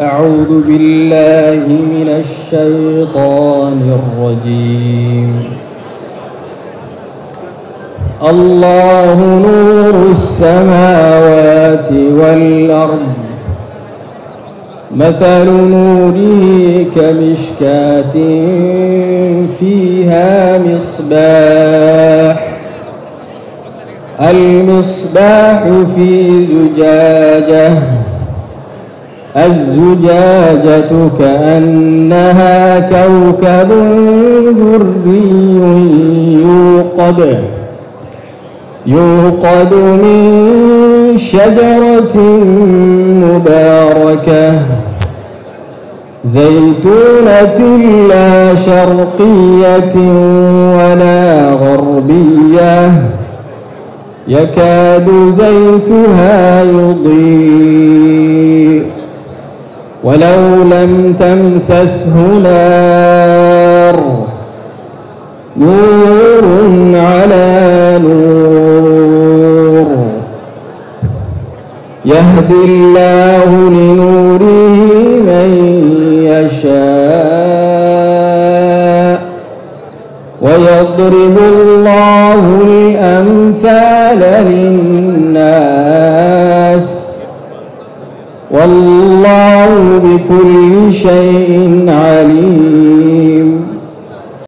أعوذ بالله من الشيطان الرجيم. الله نور السماوات والأرض. مثل نوره كمشكاة فيها مصباح. المصباح في زجاجة. الزجاجة كأنها كوكب دري يوقد. يوقد من شجرة مباركة. زيتونة لا شرقية ولا غربية. يكاد زيتها يضيء. ولو لم تمسسه نار نور على نور. يهدي الله لنوره من يشاء ويضرب الله الأمثال للناس. والله بكل شيء عليم.